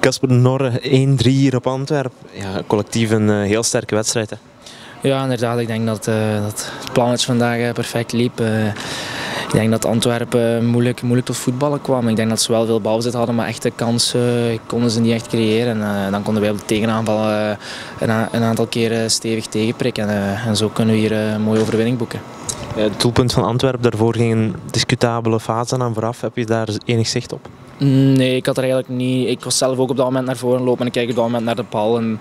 Casper Norre 1-3 hier op Antwerpen. Ja, collectief een uh, heel sterke wedstrijd. Hè? Ja, inderdaad. Ik denk dat, uh, dat het plannetje vandaag perfect liep. Ik denk dat Antwerpen moeilijk, moeilijk tot voetballen kwam. Ik denk dat ze wel veel balbezit hadden, maar echte kansen konden ze niet echt creëren. En uh, dan konden wij op de tegenaanval een, een, aantal keren stevig tegenprikken. En, en zo kunnen we hier een mooie overwinning boeken. Het doelpunt van Antwerpen, daarvoor ging een discutabele fase aan vooraf. Heb je daar enig zicht op? Nee, ik had er eigenlijk niet. Ik was zelf ook op dat moment naar voren lopen en ik kijk op dat moment naar de bal. En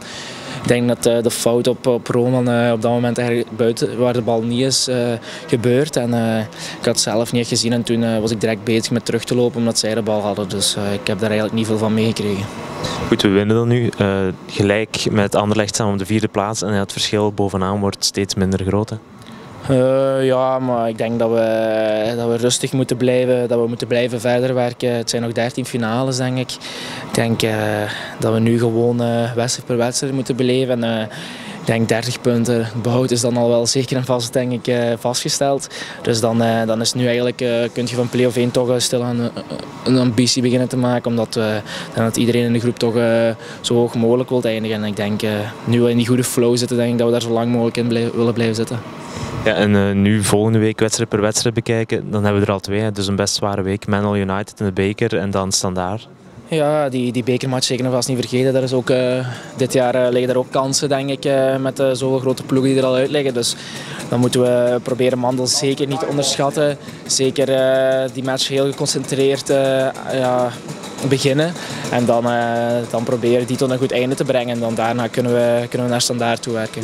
ik denk dat uh, de fout op, op Roman uh, op dat moment eigenlijk buiten, waar de bal niet is, uh, gebeurd. En ik had het zelf niet gezien en toen was ik direct bezig met terug te lopen omdat zij de bal hadden. Dus ik heb daar eigenlijk niet veel van meegekregen. Goed, we winnen dan nu. gelijk met Anderlecht samen op de vierde plaats en het verschil bovenaan wordt steeds minder groot. Uh, ja, maar ik denk dat we, dat we rustig moeten blijven, dat we moeten blijven verder werken. Het zijn nog 13 finales, denk ik. Ik denk uh, dat we nu gewoon uh, wedstrijd per wedstrijd moeten beleven. En, ik denk 30 punten behoud is dan al wel zeker en vast denk ik, vastgesteld. Dus dan, dan is nu eigenlijk, kun je van play-off 1 toch een, ambitie beginnen te maken. Omdat dat iedereen in de groep toch zo hoog mogelijk wil eindigen. En ik denk, nu we in die goede flow zitten, denk ik dat we daar zo lang mogelijk in willen blijven zitten. Ja, en uh, nu volgende week wedstrijd per wedstrijd bekijken, dan hebben we er al twee. Dus een best zware week. Manal United in de beker en dan standaard. Ja, die, die bekermatch zeker nog vast niet vergeten. Daar is ook, uh, dit jaar uh, liggen er ook kansen, denk ik, uh, met zoveel grote ploegen die er al uit liggen. Dus dan moeten we proberen Mandel zeker niet te onderschatten. Zeker die match heel geconcentreerd ja, beginnen. En dan, dan proberen die tot een goed einde te brengen. En dan daarna kunnen we, kunnen we naar standaard toe werken.